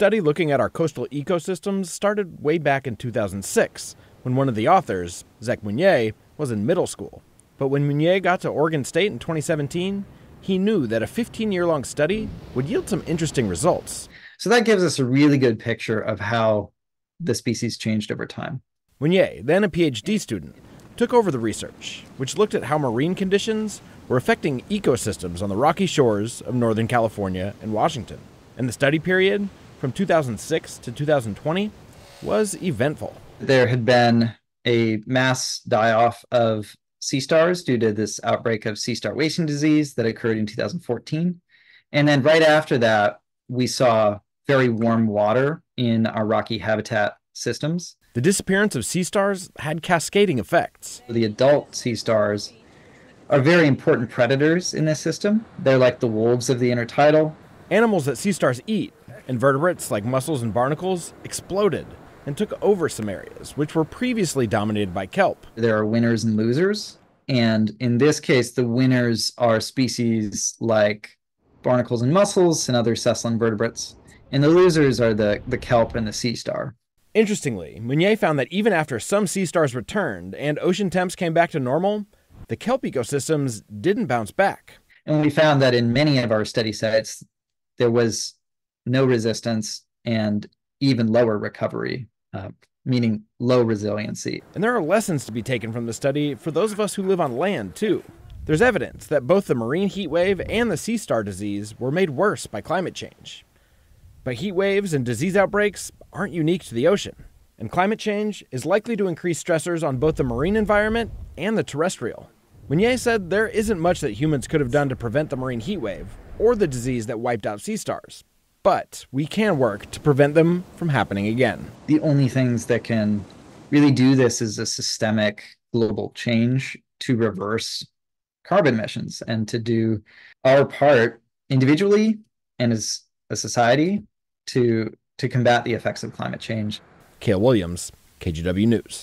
study looking at our coastal ecosystems started way back in 2006 when one of the authors, Zach Meunier, was in middle school. But when Meunier got to Oregon State in 2017, he knew that a 15 year long study would yield some interesting results. So that gives us a really good picture of how the species changed over time. Meunier, then a PhD student, took over the research, which looked at how marine conditions were affecting ecosystems on the rocky shores of Northern California and Washington. And the study period, from 2006 to 2020, was eventful. There had been a mass die off of sea stars due to this outbreak of sea star wasting disease that occurred in 2014. And then right after that, we saw very warm water in our rocky habitat systems. The disappearance of sea stars had cascading effects. The adult sea stars are very important predators in this system. They're like the wolves of the intertidal. Animals that sea stars eat, invertebrates like mussels and barnacles, exploded and took over some areas which were previously dominated by kelp. There are winners and losers. And in this case, the winners are species like barnacles and mussels and other sessile invertebrates. And the losers are the, the kelp and the sea star. Interestingly, Meunier found that even after some sea stars returned and ocean temps came back to normal, the kelp ecosystems didn't bounce back. And we found that in many of our study sites, there was no resistance and even lower recovery, uh, meaning low resiliency. And there are lessons to be taken from the study for those of us who live on land, too. There's evidence that both the marine heat wave and the sea star disease were made worse by climate change. But heat waves and disease outbreaks aren't unique to the ocean, and climate change is likely to increase stressors on both the marine environment and the terrestrial. Meunier said there isn't much that humans could have done to prevent the marine heat wave or the disease that wiped out sea stars, but we can work to prevent them from happening again. The only things that can really do this is a systemic global change to reverse carbon emissions and to do our part individually and as a society to to combat the effects of climate change. Cale Williams, KGW News.